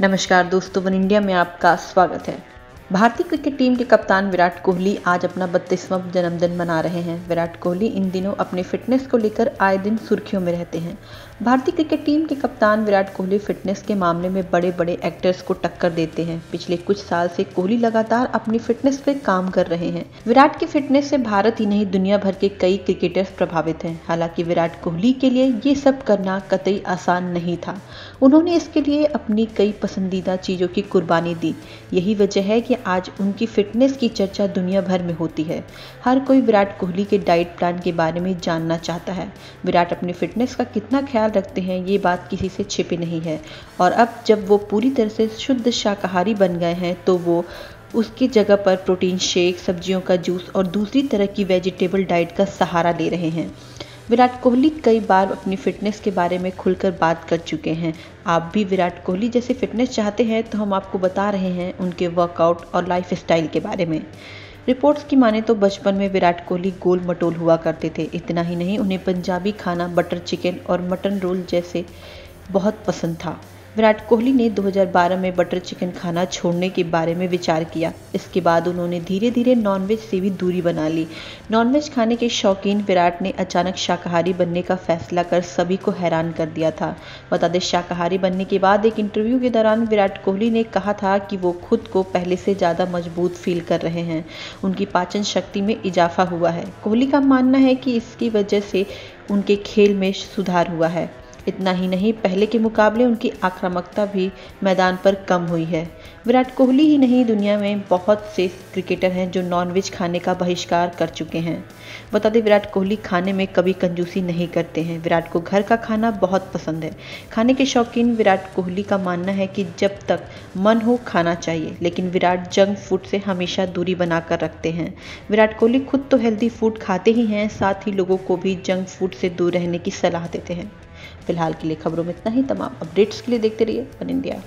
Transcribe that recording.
नमस्कार दोस्तों one India में आपका स्वागत है। भारतीय क्रिकेट टीम के कप्तान विराट कोहली आज अपना बत्तीसवां जन्मदिन मना रहे हैं। विराट कोहली इन दिनों अपने फिटनेस को लेकर आए दिन सुर्खियों में रहते हैं। भारतीय क्रिकेट टीम के कप्तान विराट कोहली फिटनेस के मामले में बड़े बड़े एक्टर्स को टक्कर देते हैं। पिछले कुछ साल से कोहली लगातार अपनी फिटनेस पर काम कर रहे हैं। विराट की फिटनेस से भारत ही नहीं, दुनिया भर के कई क्रिकेटर्स प्रभावित हैं। हालाँकि विराट कोहली के लिए ये सब करना कतई आसान नहीं था। उन्होंने इसके लिए अपनी कई पसंदीदा चीज़ों की कुर्बानी दी। यही वजह है कि आज उनकी फिटनेस की चर्चा दुनिया भर में होती है। हर कोई विराट कोहली के डाइट प्लान के बारे में जानना चाहता है। विराट अपनी फिटनेस का कितना ख्याल रखते हैं, ये बात किसी से छिपी नहीं है। और अब जब वो पूरी तरह से शुद्ध शाकाहारी बन गए हैं तो वो उसकी जगह पर प्रोटीन शेक सब्जियों का जूस और दूसरी तरह की वेजिटेबल डाइट का सहारा ले रहे हैं। विराट कोहली कई बार अपनी फिटनेस के बारे में खुलकर बात कर चुके हैं। आप भी विराट कोहली जैसे फिटनेस चाहते हैं तो हम आपको बता रहे हैं उनके वर्कआउट और लाइफ स्टाइल के बारे में। रिपोर्ट्स की माने तो बचपन में विराट कोहली गोल मटोल हुआ करते थे। इतना ही नहीं, उन्हें पंजाबी खाना बटर चिकन और मटन रोल जैसे बहुत पसंद था। विराट कोहली ने 2012 में बटर चिकन खाना छोड़ने के बारे में विचार किया। इसके बाद उन्होंने धीरे धीरे नॉनवेज से भी दूरी बना ली। नॉनवेज खाने के शौकीन विराट ने अचानक शाकाहारी बनने का फैसला कर सभी को हैरान कर दिया था। बता दें, शाकाहारी बनने के बाद एक इंटरव्यू के दौरान विराट कोहली ने कहा था कि वो खुद को पहले से ज़्यादा मज़बूत फील कर रहे हैं। उनकी पाचन शक्ति में इजाफा हुआ है। कोहली का मानना है कि इसकी वजह से उनके खेल में सुधार हुआ है। इतना ही नहीं, पहले के मुकाबले उनकी आक्रामकता भी मैदान पर कम हुई है। विराट कोहली ही नहीं, दुनिया में बहुत से क्रिकेटर हैं जो नॉनवेज खाने का बहिष्कार कर चुके हैं। बता दें, विराट कोहली खाने में कभी कंजूसी नहीं करते हैं। विराट को घर का खाना बहुत पसंद है। खाने के शौकीन विराट कोहली का मानना है कि जब तक मन हो, खाना चाहिए। लेकिन विराट जंक फ़ूड से हमेशा दूरी बनाकर रखते हैं। विराट कोहली खुद तो हेल्दी फ़ूड खाते ही हैं, साथ ही लोगों को भी जंक फ़ूड से दूर रहने की सलाह देते हैं। फ़िलहाल के लिए खबरों में इतना ही। तमाम अपडेट्स के लिए देखते रहिए वन इंडिया।